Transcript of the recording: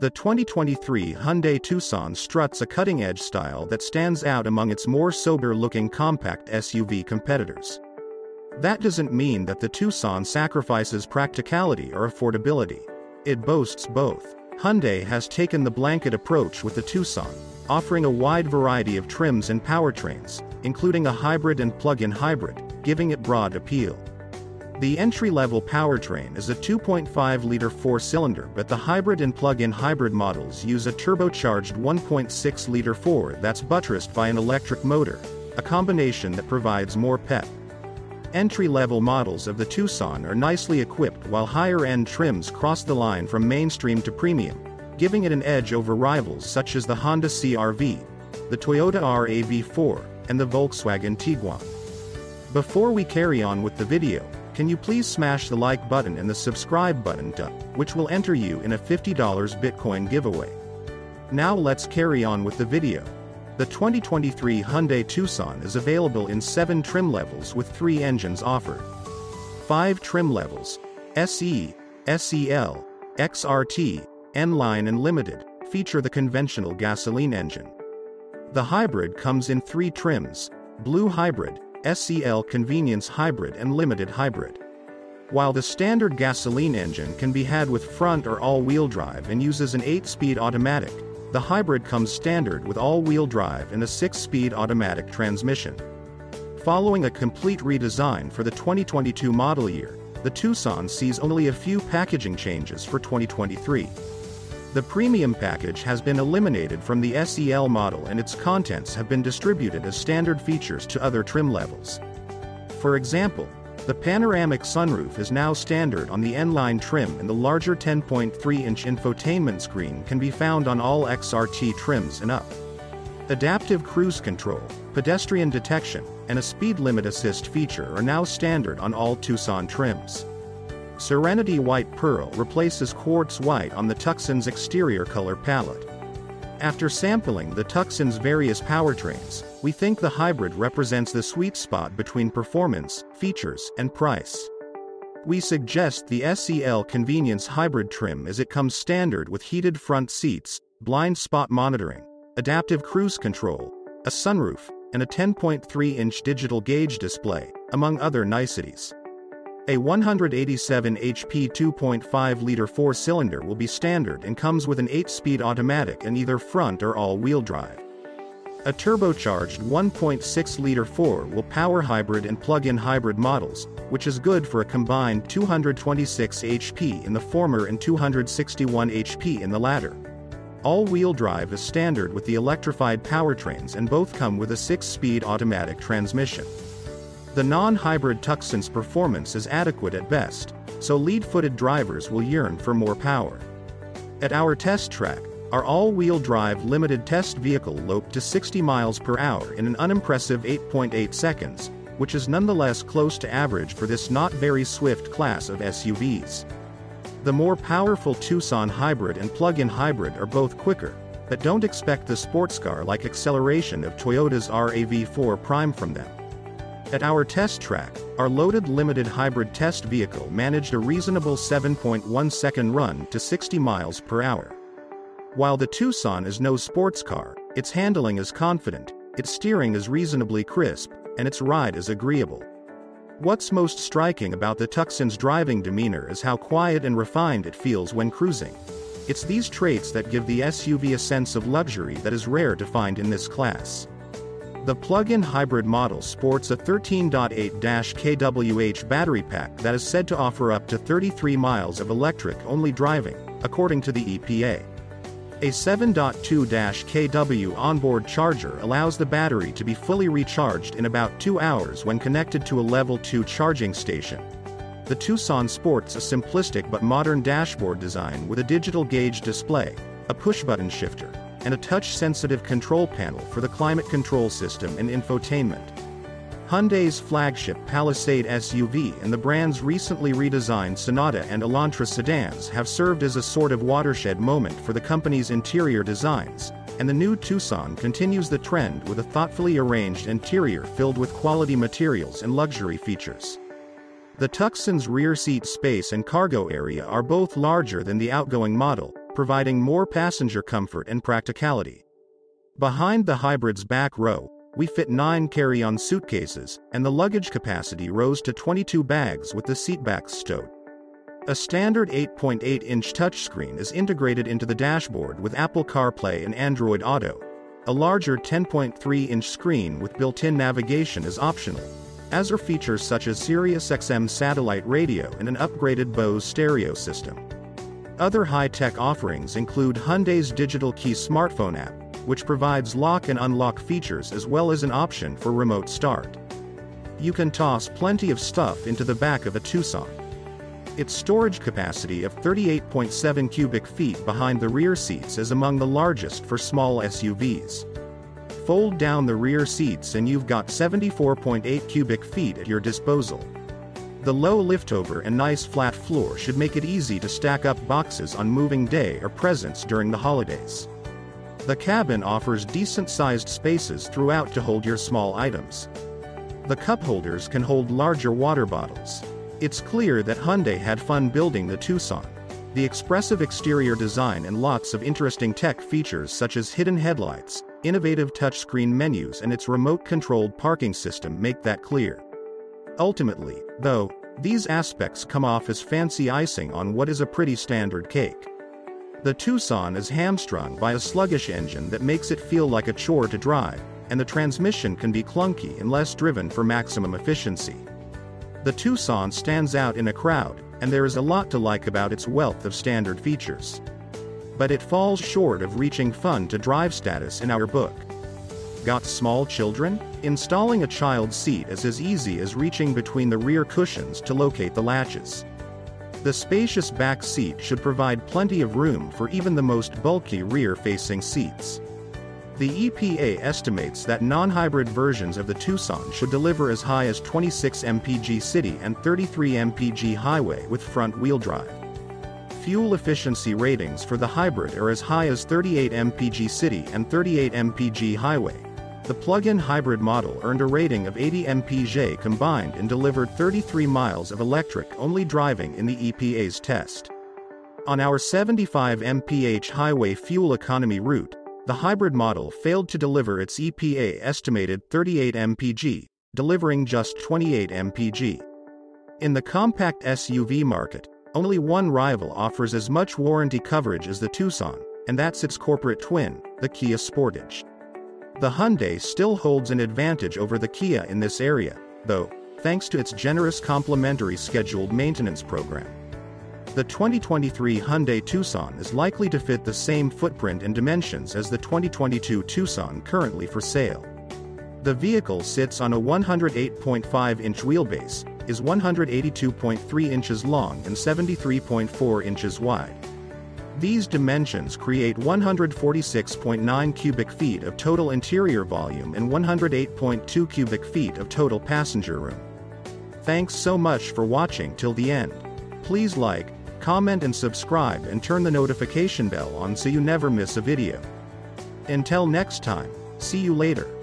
The 2023 Hyundai Tucson struts a cutting-edge style that stands out among its more sober-looking compact SUV competitors. That doesn't mean that the Tucson sacrifices practicality or affordability. It boasts both. Hyundai has taken the blanket approach with the Tucson, offering a wide variety of trims and powertrains, including a hybrid and plug-in hybrid, giving it broad appeal. The entry-level powertrain is a 2.5-liter four-cylinder but the hybrid and plug-in hybrid models use a turbocharged 1.6-liter four that's buttressed by an electric motor, a combination that provides more pep. Entry-level models of the Tucson are nicely equipped while higher-end trims cross the line from mainstream to premium, giving it an edge over rivals such as the Honda CR-V, the Toyota RAV4, and the Volkswagen Tiguan. Before we carry on with the video, can you please smash the like button and the subscribe button too, which will enter you in a $50 Bitcoin giveaway. Now let's carry on with the video. The 2023 Hyundai Tucson is available in 7 trim levels with 3 engines offered. 5 trim levels, SE, SEL, XRT, N-Line and Limited, feature the conventional gasoline engine. The hybrid comes in 3 trims, Blue Hybrid, SEL Convenience Hybrid and Limited Hybrid. While the standard gasoline engine can be had with front or all-wheel drive and uses an 8-speed automatic, the hybrid comes standard with all-wheel drive and a 6-speed automatic transmission. Following a complete redesign for the 2022 model year, the Tucson sees only a few packaging changes for 2023. The premium package has been eliminated from the SEL model and its contents have been distributed as standard features to other trim levels. For example, the panoramic sunroof is now standard on the N-Line trim and the larger 10.3-inch infotainment screen can be found on all XRT trims and up. Adaptive cruise control, pedestrian detection, and a speed limit assist feature are now standard on all Tucson trims. Serenity White Pearl replaces Quartz White on the Tucson's exterior color palette. After sampling the Tucson's various powertrains, we think the hybrid represents the sweet spot between performance, features, and price. We suggest the SEL Convenience Hybrid trim as it comes standard with heated front seats, blind spot monitoring, adaptive cruise control, a sunroof, and a 10.3-inch digital gauge display, among other niceties. A 187 HP 2.5-liter four-cylinder will be standard and comes with an 8-speed automatic and either front or all-wheel drive. A turbocharged 1.6-liter 4 will power hybrid and plug-in hybrid models, which is good for a combined 226 HP in the former and 261 HP in the latter. All-wheel drive is standard with the electrified powertrains and both come with a 6-speed automatic transmission. The non-hybrid Tucson's performance is adequate at best, so lead-footed drivers will yearn for more power. At our test track, our all-wheel drive limited test vehicle loped to 60 miles per hour in an unimpressive 8.8 seconds, which is nonetheless close to average for this not very swift class of SUVs. The more powerful Tucson hybrid and plug-in hybrid are both quicker, but don't expect the sports car-like acceleration of Toyota's RAV4 Prime from them. At our test track, our loaded limited hybrid test vehicle managed a reasonable 7.1 second run to 60 miles per hour. While the Tucson is no sports car, its handling is confident, its steering is reasonably crisp, and its ride is agreeable. What's most striking about the Tucson's driving demeanor is how quiet and refined it feels when cruising. It's these traits that give the SUV a sense of luxury that is rare to find in this class. The plug-in hybrid model sports a 13.8 kWh battery pack that is said to offer up to 33 miles of electric-only driving, according to the EPA. A 7.2 kW onboard charger allows the battery to be fully recharged in about 2 hours when connected to a level 2 charging station. The Tucson sports a simplistic but modern dashboard design with a digital gauge display, a push-button shifter, and a touch-sensitive control panel for the climate control system and infotainment. Hyundai's flagship Palisade SUV and the brand's recently redesigned Sonata and Elantra sedans have served as a sort of watershed moment for the company's interior designs, and the new Tucson continues the trend with a thoughtfully arranged interior filled with quality materials and luxury features. The Tucson's rear seat space and cargo area are both larger than the outgoing model, providing more passenger comfort and practicality. Behind the hybrid's back row, we fit 9 carry-on suitcases, and the luggage capacity rose to 22 bags with the seatbacks stowed. A standard 8.8-inch touchscreen is integrated into the dashboard with Apple CarPlay and Android Auto. A larger 10.3-inch screen with built-in navigation is optional, as are features such as SiriusXM satellite radio and an upgraded Bose stereo system. Other high-tech offerings include Hyundai's Digital Key smartphone app, which provides lock and unlock features as well as an option for remote start. You can toss plenty of stuff into the back of a Tucson. Its storage capacity of 38.7 cubic feet behind the rear seats is among the largest for small SUVs. Fold down the rear seats and you've got 74.8 cubic feet at your disposal. The low liftover and nice flat floor should make it easy to stack up boxes on moving day or presents during the holidays. The cabin offers decent-sized spaces throughout to hold your small items. The cup holders can hold larger water bottles. It's clear that Hyundai had fun building the Tucson. The expressive exterior design and lots of interesting tech features such as hidden headlights, innovative touchscreen menus and its remote-controlled parking system make that clear. Ultimately, though, these aspects come off as fancy icing on what is a pretty standard cake. The Tucson is hamstrung by a sluggish engine that makes it feel like a chore to drive, and the transmission can be clunky unless driven for maximum efficiency. The Tucson stands out in a crowd, and there is a lot to like about its wealth of standard features. But it falls short of reaching fun to drive status in our book. Got small children? Installing a child seat is as easy as reaching between the rear cushions to locate the latches. The spacious back seat should provide plenty of room for even the most bulky rear-facing seats. The EPA estimates that non-hybrid versions of the Tucson should deliver as high as 26 mpg city and 33 mpg highway with front-wheel drive. Fuel efficiency ratings for the hybrid are as high as 38 mpg city and 38 mpg highway, the plug-in hybrid model earned a rating of 80 mpg combined and delivered 33 miles of electric-only driving in the EPA's test. On our 75 mph highway fuel economy route, the hybrid model failed to deliver its EPA estimated 38 mpg, delivering just 28 mpg. In the compact SUV market, only one rival offers as much warranty coverage as the Tucson, and that's its corporate twin, the Kia Sportage. The Hyundai still holds an advantage over the Kia in this area, though, thanks to its generous complimentary scheduled maintenance program. The 2023 Hyundai Tucson is likely to fit the same footprint and dimensions as the 2022 Tucson currently for sale. The vehicle sits on a 108.5-inch wheelbase, is 182.3 inches long and 73.4 inches wide. These dimensions create 146.9 cubic feet of total interior volume and 108.2 cubic feet of total passenger room. Thanks so much for watching till the end. Please like, comment and subscribe and turn the notification bell on so you never miss a video. Until next time, see you later.